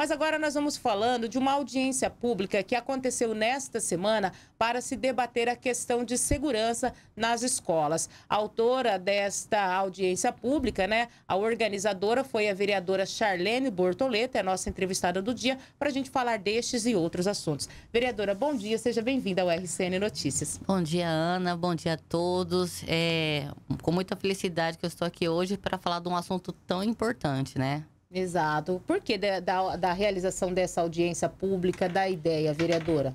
Mas agora nós vamos falando de uma audiência pública que aconteceu nesta semana para se debater a questão de segurança nas escolas. A autora desta audiência pública, né, a organizadora foi a vereadora Charlene Bortoleto, é a nossa entrevistada do dia, para a gente falar destes e outros assuntos. Vereadora, bom dia, seja bem-vinda ao RCN Notícias. Bom dia, Ana, bom dia a todos. É com muita felicidade que eu estou aqui hoje para falar de um assunto tão importante, né? Exato. Por que da, da, da realização dessa audiência pública, da ideia, vereadora?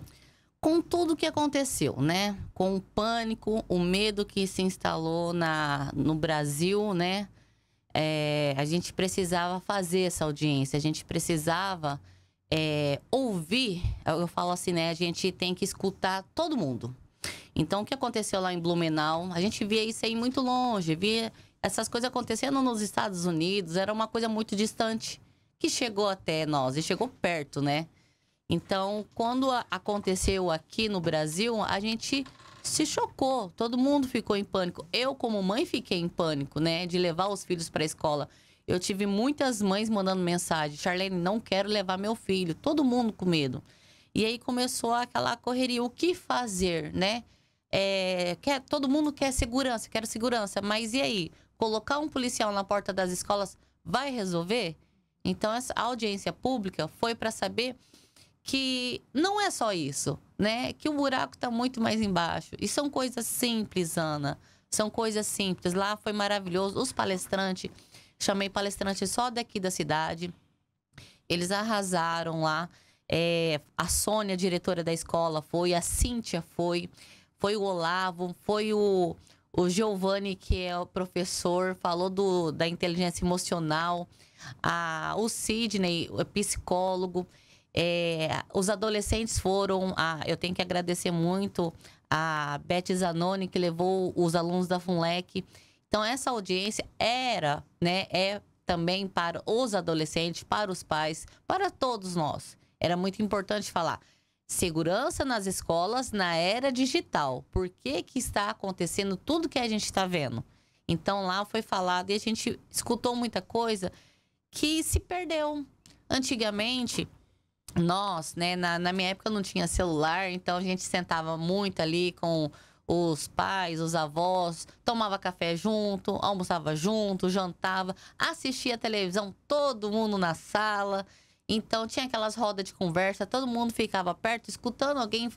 Com tudo o que aconteceu, né? Com o pânico, o medo que se instalou na, no Brasil, né? É, a gente precisava fazer essa audiência, a gente precisava é, ouvir. Eu falo assim, né? A gente tem que escutar todo mundo. Então, o que aconteceu lá em Blumenau, a gente via isso aí muito longe, via essas coisas acontecendo nos Estados Unidos, era uma coisa muito distante, que chegou até nós, e chegou perto, né? Então, quando aconteceu aqui no Brasil, a gente se chocou, todo mundo ficou em pânico. Eu, como mãe, fiquei em pânico, né? De levar os filhos para a escola. Eu tive muitas mães mandando mensagem: Charlene, não quero levar meu filho. Todo mundo com medo. E aí começou aquela correria: o que fazer, né? É, quer, todo mundo quer segurança, quer segurança, mas e aí? Colocar um policial na porta das escolas vai resolver? Então, essa audiência pública foi para saber que não é só isso, né? Que o buraco está muito mais embaixo. E são coisas simples, Ana. São coisas simples. Lá foi maravilhoso. Os palestrantes, chamei palestrantes só daqui da cidade. Eles arrasaram lá. É, a Sônia, diretora da escola, foi. A Cíntia foi. Foi o Olavo. Foi o, o Giovanni, que é o professor, falou do, da inteligência emocional. A, o Sidney, o psicólogo. É, os adolescentes foram. A, eu tenho que agradecer muito a Beth Zanoni, que levou os alunos da FUNLEC. Então, essa audiência era, né, é também para os adolescentes, para os pais, para todos nós. Era muito importante falar. Segurança nas escolas na era digital. Por que, que está acontecendo tudo que a gente está vendo? Então lá foi falado e a gente escutou muita coisa que se perdeu. Antigamente, nós, né, na, na minha época não tinha celular, então a gente sentava muito ali com os pais, os avós, tomava café junto, almoçava junto, jantava, assistia televisão, todo mundo na sala. Então tinha aquelas rodas de conversa, todo mundo ficava perto, escutando alguém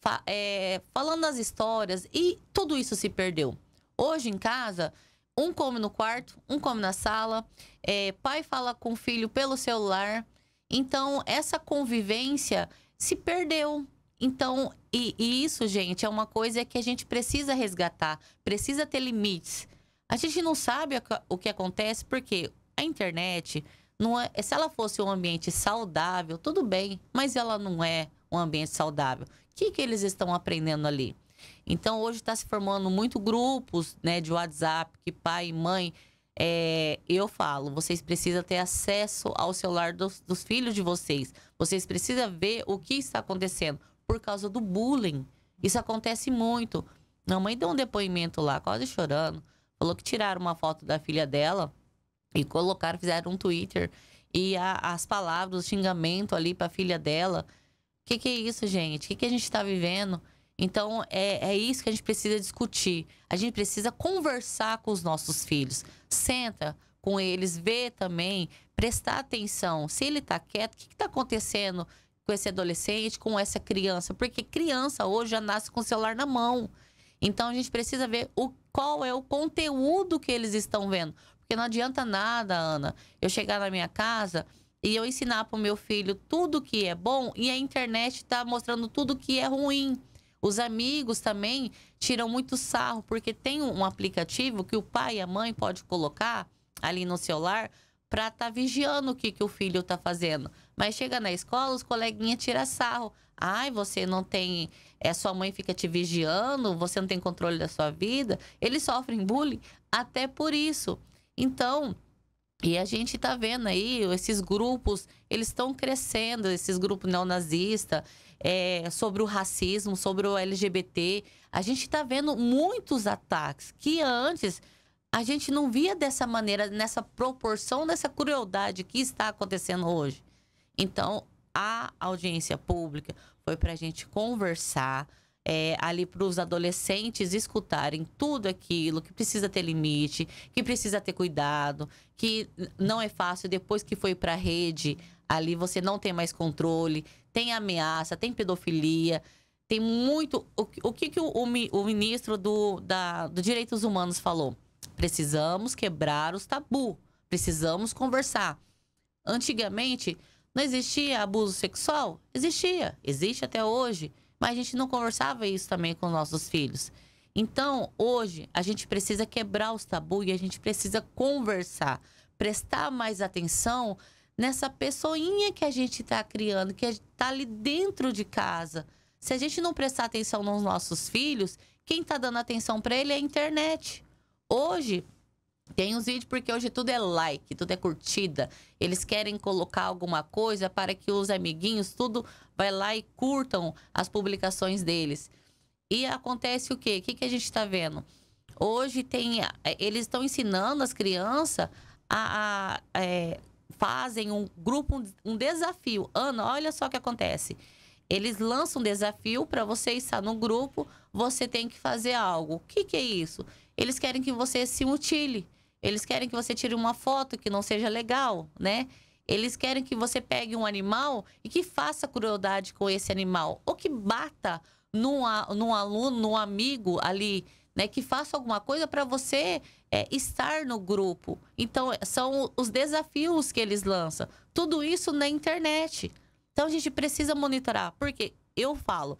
fa é, falando as histórias e tudo isso se perdeu. Hoje em casa, um come no quarto, um come na sala, é, pai fala com o filho pelo celular. Então essa convivência se perdeu. Então, e, e isso, gente, é uma coisa que a gente precisa resgatar, precisa ter limites. A gente não sabe o que acontece porque a internet, não é, se ela fosse um ambiente saudável, tudo bem, mas ela não é um ambiente saudável. O que, que eles estão aprendendo ali? Então, hoje está se formando muito grupos né, de WhatsApp, que pai e mãe. É, eu falo, vocês precisam ter acesso ao celular dos, dos filhos de vocês. Vocês precisam ver o que está acontecendo por causa do bullying. Isso acontece muito. A mãe deu um depoimento lá, quase chorando. Falou que tiraram uma foto da filha dela e colocaram, fizeram um Twitter. E a, as palavras, o xingamento ali pra filha dela. O que, que é isso, gente? O que, que a gente tá vivendo? Então, é, é isso que a gente precisa discutir. A gente precisa conversar com os nossos filhos. Senta com eles, vê também, prestar atenção. Se ele tá quieto, o que, que tá acontecendo com esse adolescente, com essa criança? Porque criança hoje já nasce com o celular na mão. Então, a gente precisa ver o, qual é o conteúdo que eles estão vendo. Porque não adianta nada, Ana, eu chegar na minha casa e eu ensinar para o meu filho tudo que é bom e a internet está mostrando tudo que é ruim. Os amigos também tiram muito sarro, porque tem um aplicativo que o pai e a mãe pode colocar ali no celular para estar tá vigiando o que, que o filho está fazendo. Mas chega na escola, os coleguinhas tiram sarro. Ai, você não tem. É, sua mãe fica te vigiando, você não tem controle da sua vida. Eles sofrem bullying até por isso. Então, e a gente está vendo aí, esses grupos, eles estão crescendo, esses grupos neonazistas, é, sobre o racismo, sobre o LGBT. A gente está vendo muitos ataques que antes a gente não via dessa maneira, nessa proporção, dessa crueldade que está acontecendo hoje. Então, a audiência pública foi para a gente conversar, é, ali para os adolescentes escutarem tudo aquilo, que precisa ter limite, que precisa ter cuidado, que não é fácil depois que foi para a rede, ali você não tem mais controle, tem ameaça, tem pedofilia, tem muito. O, o que, que o, o, o ministro do, do Direitos Humanos falou? Precisamos quebrar os tabu, precisamos conversar. Antigamente, não existia abuso sexual? Existia, existe até hoje. Mas a gente não conversava isso também com nossos filhos. Então, hoje, a gente precisa quebrar os tabus e a gente precisa conversar, prestar mais atenção nessa pessoinha que a gente está criando, que está ali dentro de casa. Se a gente não prestar atenção nos nossos filhos, quem está dando atenção para ele é a internet. Hoje, tem os vídeos porque hoje tudo é like, tudo é curtida. Eles querem colocar alguma coisa para que os amiguinhos tudo vai lá e curtam as publicações deles. E acontece o quê? O que, que a gente está vendo? Hoje tem. Eles estão ensinando as crianças a. a é, fazem um grupo, um desafio. Ana, olha só o que acontece. Eles lançam um desafio para você estar no grupo, você tem que fazer algo. O que, que é isso? Eles querem que você se mutile. Eles querem que você tire uma foto que não seja legal, né? Eles querem que você pegue um animal e que faça crueldade com esse animal. Ou que bata num, num aluno, num amigo ali, né? Que faça alguma coisa para você é, estar no grupo. Então, são os desafios que eles lançam. Tudo isso na internet. Então, a gente precisa monitorar. Porque eu falo,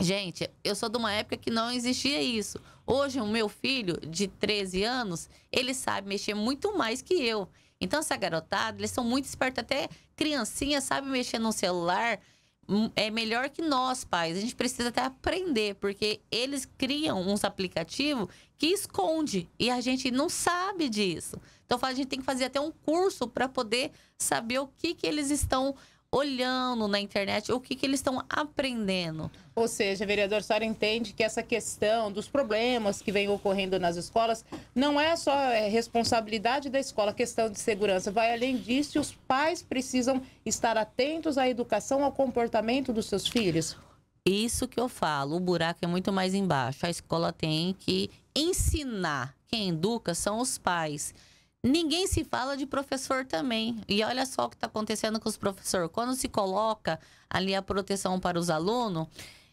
gente, eu sou de uma época que não existia isso. Hoje, o meu filho, de 13 anos, ele sabe mexer muito mais que eu. Então, essa garotada, eles são muito espertos. Até criancinha sabe mexer no celular hum, é melhor que nós, pais. A gente precisa até aprender, porque eles criam uns aplicativos que esconde e a gente não sabe disso. Então, a gente tem que fazer até um curso para poder saber o que, que eles estão olhando na internet, o que, que eles estão aprendendo. Ou seja, vereador, a senhora entende que essa questão dos problemas que vem ocorrendo nas escolas não é só é, responsabilidade da escola, questão de segurança. Vai além disso e os pais precisam estar atentos à educação, ao comportamento dos seus filhos. Isso que eu falo, o buraco é muito mais embaixo. A escola tem que ensinar. Quem educa são os pais. Ninguém se fala de professor também. E olha só o que está acontecendo com os professores. Quando se coloca ali a proteção para os alunos,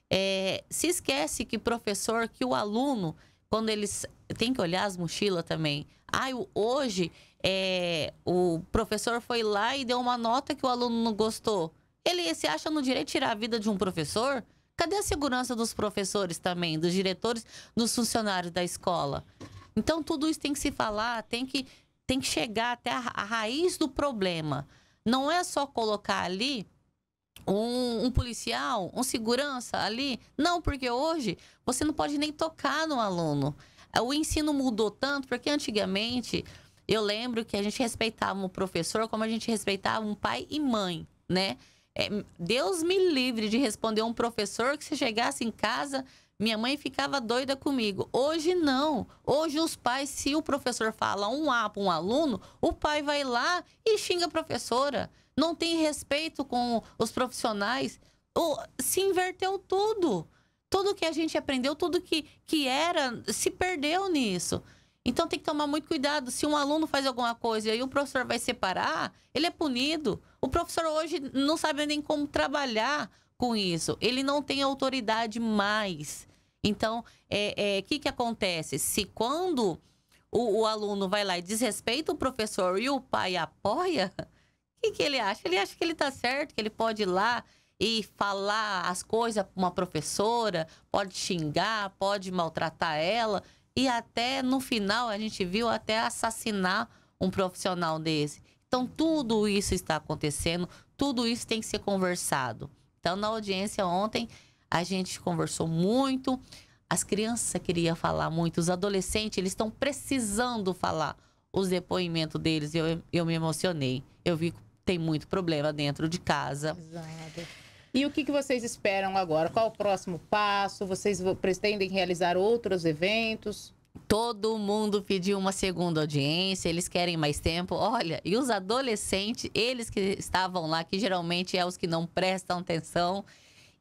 é, se esquece que professor, que o aluno, quando eles tem que olhar as mochilas também. Ah, hoje é, o professor foi lá e deu uma nota que o aluno não gostou. Ele se acha no direito de tirar a vida de um professor? Cadê a segurança dos professores também, dos diretores, dos funcionários da escola? Então, tudo isso tem que se falar, tem que tem que chegar até a, a raiz do problema. Não é só colocar ali um, um, policial, um segurança ali. Não, porque hoje você não pode nem tocar no aluno. O ensino mudou tanto, porque antigamente eu lembro que a gente respeitava um professor como a gente respeitava um pai e mãe, né? É, Deus me livre de responder um professor que se chegasse em casa, minha mãe ficava doida comigo. Hoje não. Hoje os pais, se o professor fala um A para um aluno, o pai vai lá e xinga a professora. Não tem respeito com os profissionais. Se inverteu tudo. Tudo que a gente aprendeu, tudo que, que era, se perdeu nisso. Então tem que tomar muito cuidado. Se um aluno faz alguma coisa e o professor vai separar, ele é punido. O professor hoje não sabe nem como trabalhar com isso. Ele não tem autoridade mais. Então, o é, é, que, que acontece? Se quando o, o, aluno vai lá e desrespeita o professor e o pai apoia, o que, que ele acha? Ele acha que ele está certo, que ele pode ir lá e falar as coisas para uma professora, pode xingar, pode maltratar ela e até no final a gente viu até assassinar um profissional desse. Então tudo isso está acontecendo, tudo isso tem que ser conversado. Então na audiência ontem a gente conversou muito. As crianças queriam falar muito, os adolescentes, eles estão precisando falar os depoimentos deles. Eu, eu me emocionei. Eu vi que tem muito problema dentro de casa. Exato. E o que, que vocês esperam agora? Qual o próximo passo? Vocês pretendem realizar outros eventos? Todo mundo pediu uma segunda audiência, eles querem mais tempo. Olha, e os adolescentes, eles que estavam lá, que geralmente é os que não prestam atenção,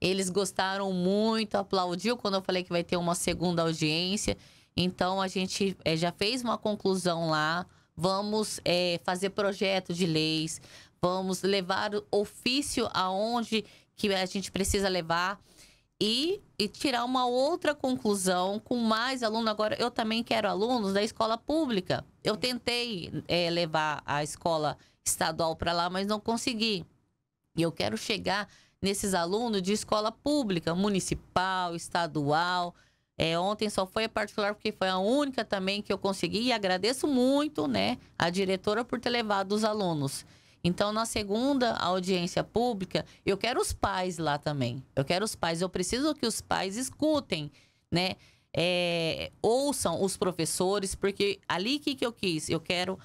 eles gostaram muito, aplaudiu quando eu falei que vai ter uma segunda audiência. Então a gente é, já fez uma conclusão lá. Vamos é, fazer projeto de leis, vamos levar ofício aonde que a gente precisa levar e, e, tirar uma outra conclusão com mais alunos. Agora, eu também quero alunos da escola pública. Eu tentei é, levar a escola estadual para lá, mas não consegui. E eu quero chegar nesses alunos de escola pública, municipal, estadual. É, ontem só foi a particular porque foi a única também que eu consegui e agradeço muito, né, a diretora por ter levado os alunos. Então, na segunda audiência pública, eu quero os pais lá também. Eu quero os pais. Eu preciso que os pais escutem, né? É, ouçam os professores, porque ali que, que eu quis? Eu quero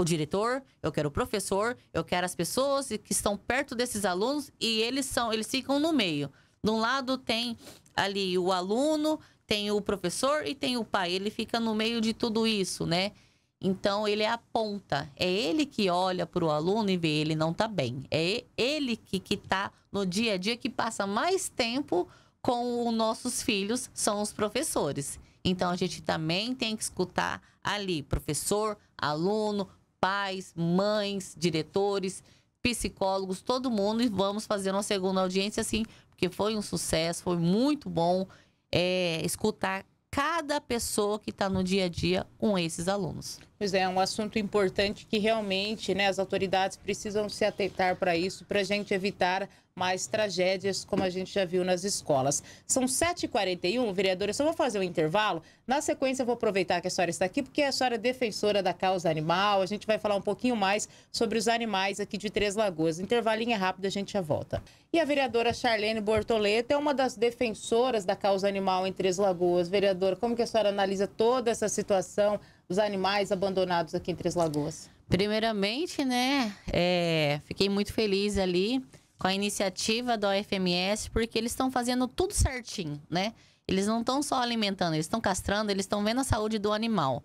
o diretor, eu quero o professor, eu quero as pessoas que estão perto desses alunos e eles são, eles ficam no meio. De um lado tem ali o aluno, tem o professor e tem o pai. Ele fica no meio de tudo isso, né? Então ele é a ponta, é ele que olha para o aluno e vê ele não está bem. É ele que está no dia a dia que passa mais tempo com os nossos filhos, são os professores. Então a gente também tem que escutar ali professor, aluno, pais, mães, diretores, psicólogos, todo mundo e vamos fazer uma segunda audiência assim, porque foi um sucesso, foi muito bom é, escutar cada pessoa que está no dia a dia com esses alunos. Pois é, é um assunto importante que realmente né, as autoridades precisam se atentar para isso, para a gente evitar mais tragédias, como a gente já viu nas escolas. São 7h41, vereadora, só vou fazer um intervalo. Na sequência, eu vou aproveitar que a senhora está aqui, porque a senhora é defensora da causa animal. A gente vai falar um pouquinho mais sobre os animais aqui de Três Lagoas. Intervalinho é rápido, a gente já volta. E a vereadora Charlene Bortoleto é uma das defensoras da causa animal em Três Lagoas. Vereadora, como que a senhora analisa toda essa situação, os animais abandonados aqui em Três Lagoas? Primeiramente, né, é, fiquei muito feliz ali com a iniciativa da OFMS, porque eles estão fazendo tudo certinho, né? Eles não estão só alimentando, eles estão castrando, eles estão vendo a saúde do animal.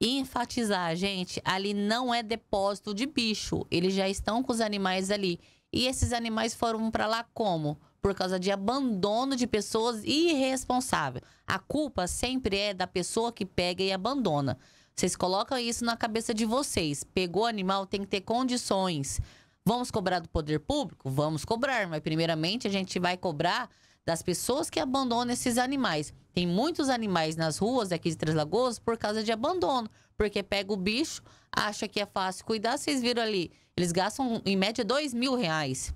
E enfatizar, gente, ali não é depósito de bicho, eles já estão com os animais ali. E esses animais foram para lá como? Por causa de abandono de pessoas irresponsáveis. A culpa sempre é da pessoa que pega e abandona. Vocês colocam isso na cabeça de vocês. Pegou animal, tem que ter condições Vamos cobrar do poder público? Vamos cobrar, mas primeiramente a gente vai cobrar das pessoas que abandonam esses animais. Tem muitos animais nas ruas aqui de Três Lagoas por causa de abandono, porque pega o bicho, acha que é fácil cuidar. Vocês viram ali, eles gastam em média dois mil reais.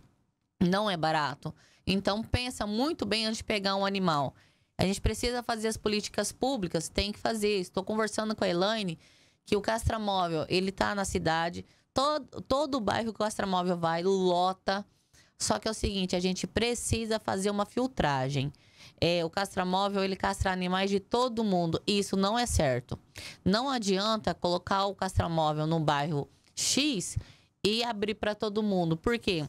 Não é barato. Então pensa muito bem antes de pegar um animal. A gente precisa fazer as políticas públicas, tem que fazer. Estou conversando com a Elaine que o castramóvel, ele está na cidade, todo, todo o bairro que o Astramóvel vai lota. Só que é o seguinte, a gente precisa fazer uma filtragem. É, o castramóvel, ele castra animais de todo mundo. E isso não é certo. Não adianta colocar o castramóvel no bairro X e abrir para todo mundo. Por quê?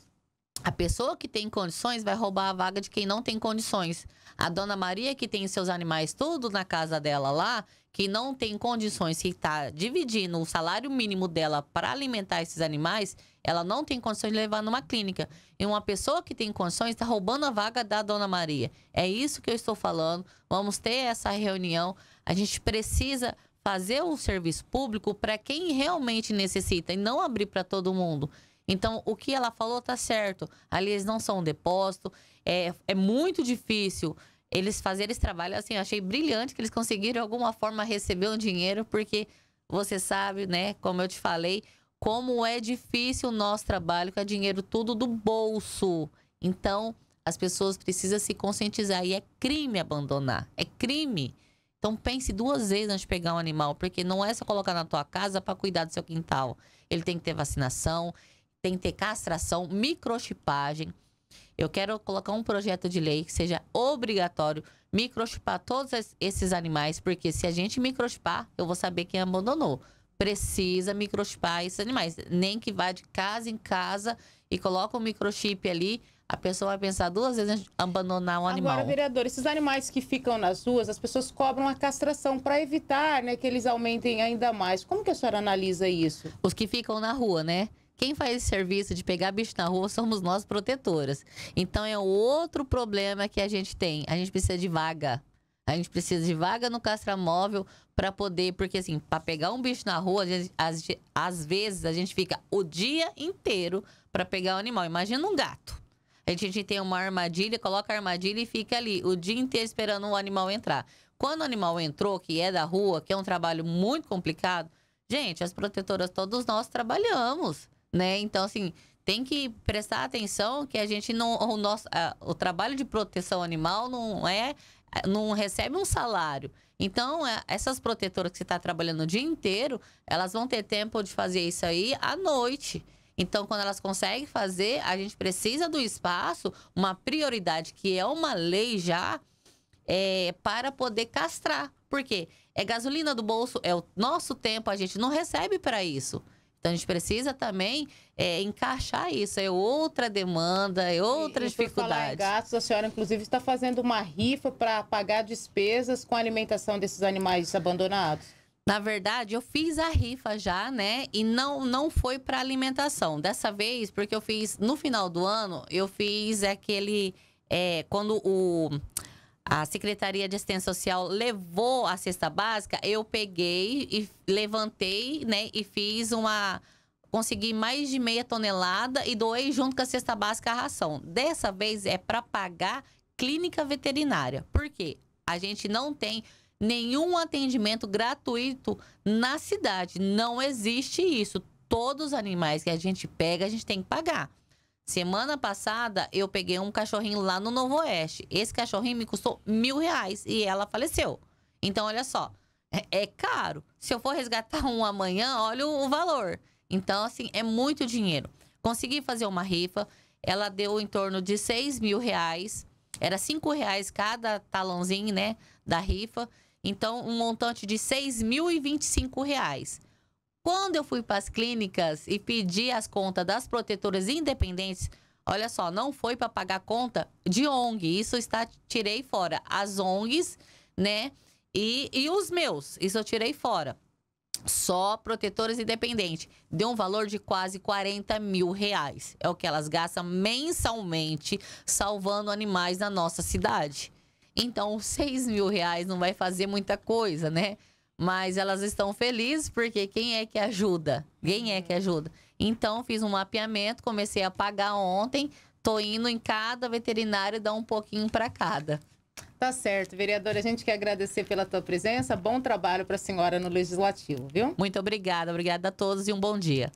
A pessoa que tem condições vai roubar a vaga de quem não tem condições. A dona Maria, que tem seus animais tudo na casa dela lá, que não tem condições, que está dividindo o salário mínimo dela para alimentar esses animais, ela não tem condições de levar numa clínica. E uma pessoa que tem condições está roubando a vaga da dona Maria. É isso que eu estou falando. Vamos ter essa reunião. A gente precisa fazer o serviço público para quem realmente necessita e não abrir para todo mundo. Então, o que ela falou tá certo. Ali eles não são um depósito. É, é muito difícil eles fazerem esse trabalho. Assim, eu achei brilhante que eles conseguiram, de alguma forma, receber um dinheiro, porque você sabe, né, como eu te falei, como é difícil o nosso trabalho com dinheiro tudo do bolso. Então, as pessoas precisam se conscientizar. E é crime abandonar. É crime. Então pense duas vezes antes de pegar um animal, porque não é só colocar na tua casa para cuidar do seu quintal. Ele tem que ter vacinação, tem que ter castração, microchipagem. Eu quero colocar um projeto de lei que seja obrigatório microchipar todos esses animais, porque se a gente microchipar, eu vou saber quem abandonou. Precisa microchipar esses animais, nem que vá de casa em casa e coloca o microchip ali, a pessoa vai pensar duas vezes em abandonar um animal. Agora, vereador, esses animais que ficam nas ruas, as pessoas cobram a castração para evitar né, que eles aumentem ainda mais. Como que a senhora analisa isso? Os que ficam na rua, né? Quem faz esse serviço de pegar bicho na rua somos nós protetoras. Então é outro problema que a gente tem. A gente precisa de vaga. A gente precisa de vaga no castramóvel para poder, porque assim, para pegar um bicho na rua, às, vezes a gente fica o dia inteiro para pegar o animal. Imagina um gato. A gente tem uma armadilha, coloca a armadilha e fica ali o dia inteiro esperando o animal entrar. Quando o animal entrou, que é da rua, que é um trabalho muito complicado, gente, as protetoras, todos nós trabalhamos, né? Então, assim, tem que prestar atenção que a gente não. O, nosso, o trabalho de proteção animal não é. não recebe um salário. Então, é, essas protetoras que você está trabalhando o dia inteiro, elas vão ter tempo de fazer isso aí à noite. Então, quando elas conseguem fazer, a gente precisa do espaço, uma prioridade que é uma lei já, é, para poder castrar. Por quê? É gasolina do bolso, é o nosso tempo, a gente não recebe para isso. Então a gente precisa também é, encaixar isso. É outra demanda, é outra e, dificuldade. Em gastos, a senhora, inclusive, está fazendo uma rifa para pagar despesas com a alimentação desses animais abandonados. Na verdade, eu fiz a rifa já, né? E não, não foi para alimentação. Dessa vez, porque eu fiz no final do ano, eu fiz aquele. É, quando o, a Secretaria de Assistência Social levou a cesta básica, eu peguei e levantei, né? E fiz uma. Consegui mais de meia tonelada e doei junto com a cesta básica a ração. Dessa vez é para pagar clínica veterinária. Por quê? A gente não tem nenhum atendimento gratuito na cidade. Não existe isso. Todos os animais que a gente pega, a gente tem que pagar. Semana passada, eu peguei um cachorrinho lá no Novo Oeste. Esse cachorrinho me custou mil reais e ela faleceu. Então, olha só, é, é caro. Se eu for resgatar um amanhã, olha o, o valor. Então, assim, é muito dinheiro. Consegui fazer uma rifa, ela deu em torno de seis mil reais. Era cinco reais cada talãozinho, né, da rifa. Então, um montante de R$ 6.025. Quando eu fui para as clínicas e pedi as contas das protetoras independentes, olha só, não foi para pagar conta de ONG. Isso está tirei fora. As ONGs, né? E, e os meus, isso eu tirei fora. Só protetoras independentes. Deu um valor de quase 40 mil reais. É o que elas gastam mensalmente salvando animais na nossa cidade. Então, 6 mil reais não vai fazer muita coisa, né? Mas elas estão felizes porque quem é que ajuda? Quem é que ajuda? Então, fiz um mapeamento, comecei a pagar ontem. Tô indo em cada veterinário dar um pouquinho para cada. Tá certo, vereadora. A gente quer agradecer pela tua presença. Bom trabalho para a senhora no Legislativo, viu? Muito obrigada. Obrigada a todos e um bom dia.